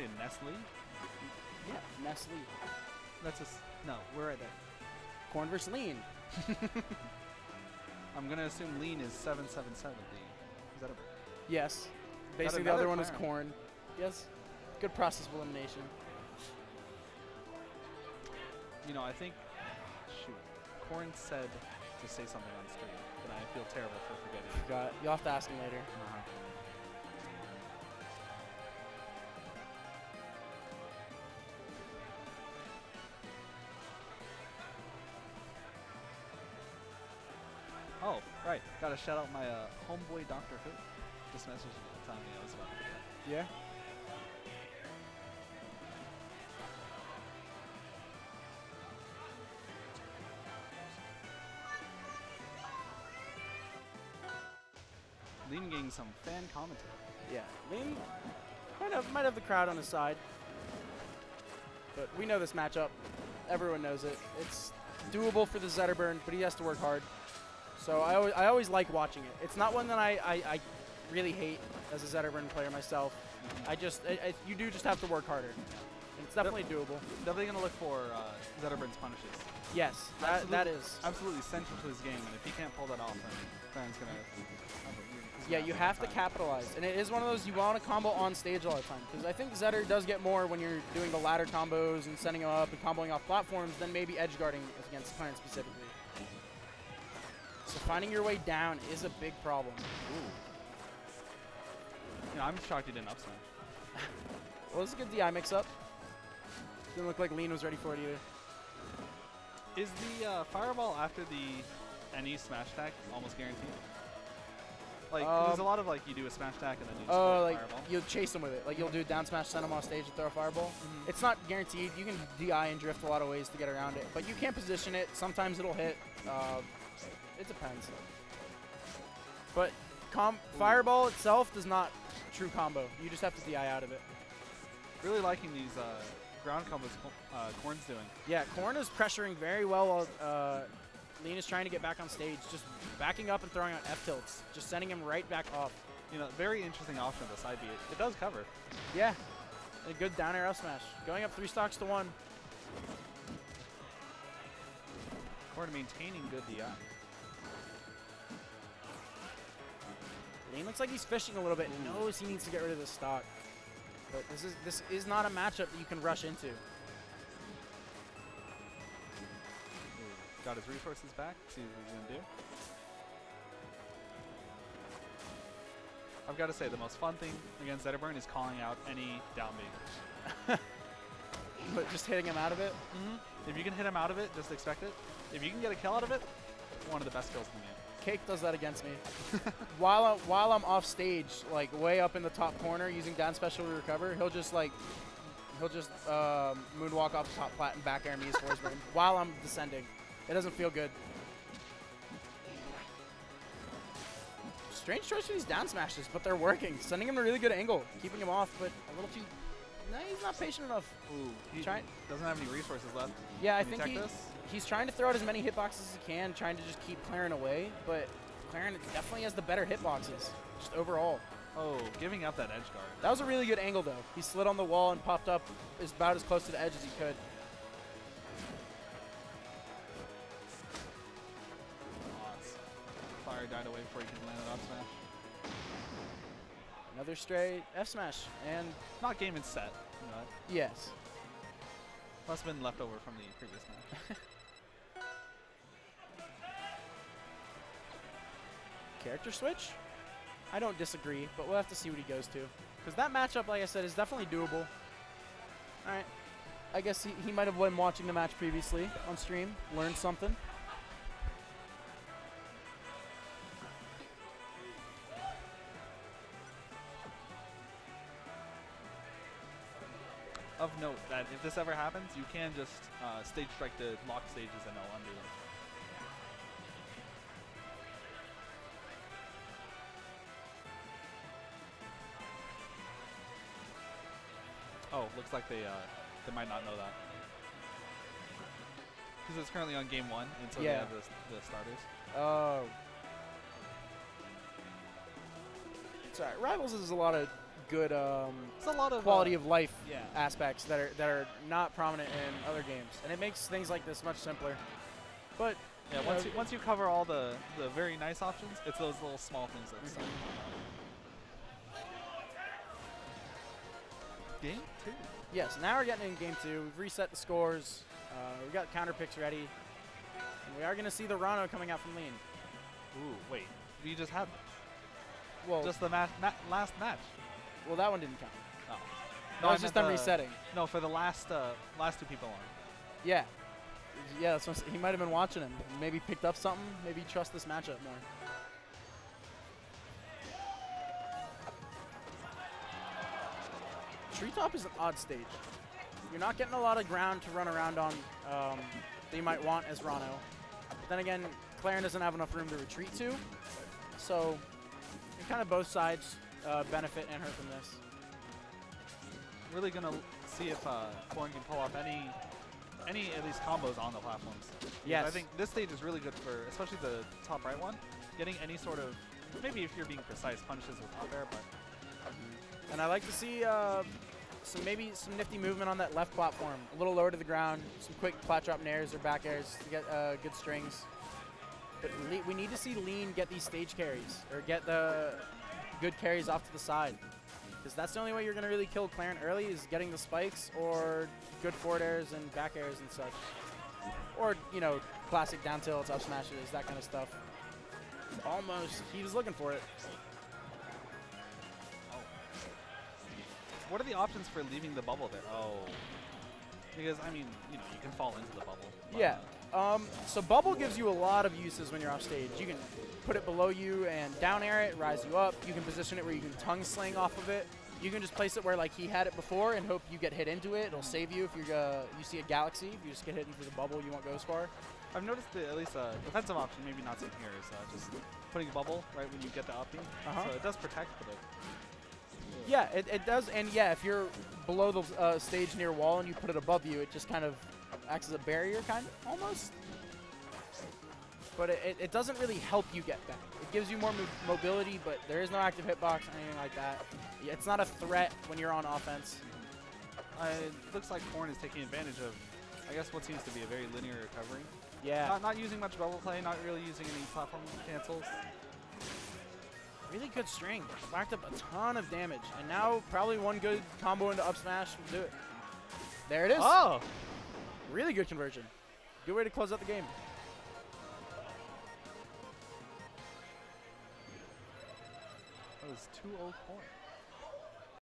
say Nestle. Yeah, Nestle. That's a no. Where are they? Corn versus lean. I'm gonna assume lean is seven seven seventy. Is that a Yes. Basically, the other one is corn. Yes. Good process of elimination. You know, I think. Shoot, Corn said to say something on stream, and I feel terrible for forgetting. You Got You'll have to ask him later. Uh-huh. Oh, right. Gotta shout out my uh, homeboy Doctor Who. Just messaged me telling me I was about to forget. Yeah. Lean getting some fan commentary. Yeah. Lean might have, might have the crowd on his side. But we know this matchup. Everyone knows it. It's doable for the Zetterburn, but he has to work hard. So I always, I always like watching it. It's not one that I, I, I really hate as a Zetterburn player myself. I just, I, I, you do just have to work harder. And it's definitely doable. Definitely gonna look for uh, Zetterburn's punishes. Yes, that, that is. absolutely central to his game, and if he can't pull that off, then Farron's gonna. have a really- he's Yeah, you have to time. capitalize. And it is one of those you want to combo on stage all the time. Because I think Zetter does get more when you're doing the ladder combos and setting them up and comboing off platforms than maybe edge guarding against Clairens specifically. So finding your way down is a big problem. You know, I'm shocked he didn't up smash. Well, this is a good DI mix-up. Didn't look like Lean was ready for it either. Is the uh, fireball after the any smash attack almost guaranteed? Like, 'cause there's a Um, lot of like you do a smash attack and then you just a like fireball. you'll chase them with it. Like you'll do a down smash, send them off stage, and throw a fireball. Mhm. It's not guaranteed. You can DI and drift a lot of ways to get around it, but you can position it. Sometimes it'll hit. Uh, it depends. But com fireball itself does not true combo. You just have to DI out of it. Really liking these uh, ground combos Co- uh, Corn's doing. Yeah, Corn is pressuring very well while uh, Lean is trying to get back on stage. Just backing up and throwing out F tilts. Just sending him right back off. You know, very interesting option of the side B. It, it does cover. Yeah. A good down air F smash. Going up three stocks to one. Corn maintaining good DI. Lean looks like he's fishing a little bit. He knows he needs to get rid of this stock. But this is this is not a matchup that you can rush into. Got his resources back. See what he's gonna do. I've got to say, the most fun thing against Zetterburn is calling out any down B. But just hitting him out of it. Mm-hmm. If you can hit him out of it, just expect it. If you can get a kill out of it, one of the best kills in the game. Cake does that against me. while I, while I'm off stage, like way up in the top corner, using down special to recover, he'll just like he'll just um, moonwalk off the top plat and back air me as Forsburn while I'm descending. It doesn't feel good. Strange choice for these down smashes, but they're working. Sending him a really good angle, keeping him off, but a little too. No, he's not patient enough. Ooh, he Try- doesn't have any resources left. Yeah, I Can you think he, this? he's trying to throw out as many hitboxes as he can, trying to just keep clearing away, but Clairen definitely has the better hitboxes, just overall. Oh, giving up that edge guard. That was a really good angle, though. He slid on the wall and popped up as about as close to the edge as he could. Odds. Fire died away before he could land it up smash. Another stray F smash, and Not game and set. You know, yes. must have been left over from the previous match. Character switch? I don't disagree, but we'll have to see what he goes to. Because that matchup, like I said, is definitely doable. All right. I guess he, he might have been watching the match previously on stream, learned something. Of note that if this ever happens, you can just uh, stage strike the lock stages and they'll undo them. Oh, looks like they uh, they might not know that. Because it's currently on game one, and so Yeah. they have the, the starters. Oh. It's alright. Rivals is a lot of good um, It's a lot of quality uh, of life yeah. aspects that are that are not prominent in other games, and it makes things like this much simpler. But Yeah, once you, once you cover all the, the very nice options, it's those little small things that suck. Game two. yes, now we're getting in game two. We've reset the scores. Uh, we got counter picks ready. And we are going to see the Ranno coming out from lean. Ooh, wait. We just had Well, just the match, ma- last match. Well, that one didn't count. Oh. That I was just them the- resetting. No, for the last uh, last two people on. Yeah. Yeah, that's what I'm he might have been watching him. Maybe picked up something. Maybe trust this matchup more. Treetop is an odd stage. You're not getting a lot of ground to run around on um, that you might want as Ranno. But then again, Clairen doesn't have enough room to retreat to. So, kind of both sides uh, benefit and hurt from this. Really gonna see if uh, Corn can pull off any any of these combos on the platforms. Yes. I think this stage is really good for, especially the top right one, getting any sort of maybe if you're being precise, punishes with up air, but And I like to see uh, some maybe some nifty movement on that left platform, a little lower to the ground, some quick flat drop nairs or back airs to get uh, good strings. But we need to see Lean get these stage carries or get the good carries off to the side. Because that's the only way you're going to really kill Clairens early is getting the spikes or good forward airs and back airs and such. Or, you know, classic down tilts, up smashes, that kind of stuff. Almost. He was looking for it. what are the options for leaving the bubble there? Oh, because I mean, you know, you can fall into the bubble. Yeah. Uh, Um, so bubble gives you a lot of uses when you're off stage. You can put it below you and down air it, rise you up. You can position it where you can tongue sling off of it. You can just place it where like he had it before and hope you get hit into it. It'll save you if you uh, you see a galaxy. If you just get hit into the bubble, you won't go as far. I've noticed that at least a defensive option, maybe not seen here, is uh, just putting a bubble right when you get the up. Uh-huh. So it does protect, but it, Yeah, it, it does. And yeah, if you're below the uh, stage near wall and you put it above you, it just kind of acts as a barrier, kind of almost. But it, it, doesn't really help you get back. It gives you more mo- mobility, but there is no active hitbox or anything like that. It's not a threat when you're on offense. uh, it looks like Corn is taking advantage of, I guess, what seems to be a very linear recovery. Yeah, Not, not using much bubble play, not really using any platform cancels. really good string. Racked up a ton of damage, and now probably one good combo into up smash will do it. There it is. Oh! Really good conversion. Good way to close out the game. That was 2-0 Corn.